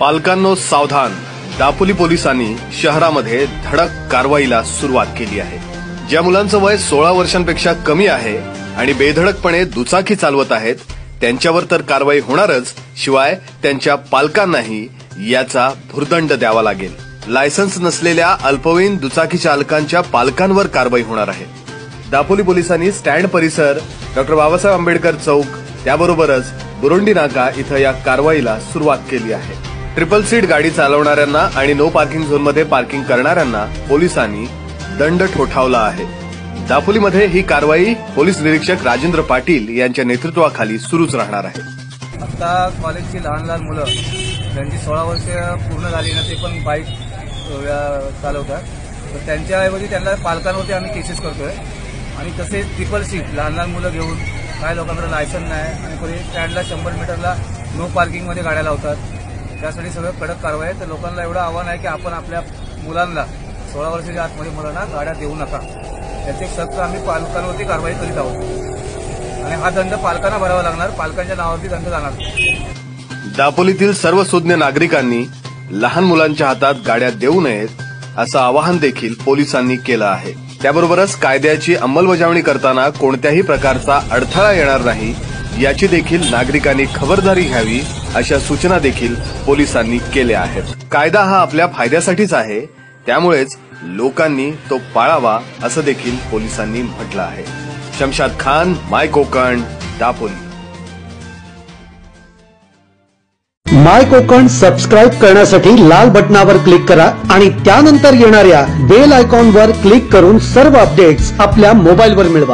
पालकांनो सावधान. दापोली पोलिसांनी शहरामध्ये धडक कारवाईला सुरुवात केली आहे. ज्या मुलांचं वय सोळा वर्षांपेक्षा कमी आहे आणि बेधडकपणे दुचाकी चालवत आहेत त्यांच्यावर तर कारवाई होणारच शिवाय त्यांच्या पालकांनाही याचा भुर्दंड द्यावा लागेल. लायसन्स नसलेल्या अल्पवयीन दुचाकी चालकांच्या पालकांवर कारवाई होणार आहे. दापोली पोलिसांनी स्टँड परिसर डॉक्टर बाबासाहेब आंबेडकर चौक त्याबरोबरच बुरुंडी नाका इथं या कारवाईला सुरुवात केली आहे. ट्रिपल सीट गाडी चालवणाऱ्यांना आणि नो पार्किंग झोनमध्ये पार्किंग करणाऱ्यांना पोलिसांनी दंड ठोठावला आहे. दापोलीमध्ये ही कारवाई पोलीस निरीक्षक राजेंद्र पाटील यांच्या नेतृत्वाखाली सुरूच राहणार आहे. आता कॉलेजची लहान लहान मुलं ज्यांची सोळा वर्ष पूर्ण झाली ना ते पण बाईक चालवतात. तर त्यांच्याऐवजी त्यांना पालकांवरती आम्ही केसेस करतोय. आणि तसेच ट्रिपल सीट लहान लहान मुलं घेऊन काही लोकांकडे लायसन नाही आणि कोणी स्टँडला शंभर मीटरला नो पार्किंगमध्ये गाड्या लावतात. त्यासाठी सगळं कडक कारवाई आहे. तर लोकांना एवढं आव्हान आहे की आपण आपल्या मुलांना सोळा वर्षाच्या आतमध्ये मुलांना गाड्या देऊ नका. त्याचे सक्त आम्ही पालकांवरती कारवाई करीत आहोत. आणि हा दंड पालकांना भरावा लागणार. पालकांच्या नावावरती दंड जाणार. दापोलीतील सर्व सुज्ञ नागरिकांनी लहान मुलांच्या हातात गाड्या देऊ नयेत असं आवाहन देखील पोलिसांनी केलं आहे. त्याबरोबरच कायद्याची अंमलबजावणी करताना कोणत्याही प्रकारचा अडथळा येणार नाही याची देखील नागरिकांनी खबरदारी घ्यावी अशा सूचना देखील पोलिसांनी केल्या आहेत. कायदा हा आपल्या फायद्यासाठीच आहे त्यामुळेच लोकांनी तो पाळावा असं देखील पोलिसांनी म्हटलं आहे. Shamshad Khan my Konkan Dapoli. My Konkan subscribe करण्यासाठी लाल बटनावर क्लिक करा आणि त्यानंतर येणाऱ्या बेल आयकॉनवर क्लिक करून सर्व अपडेट्स आपल्या मोबाईलवर मिळवा.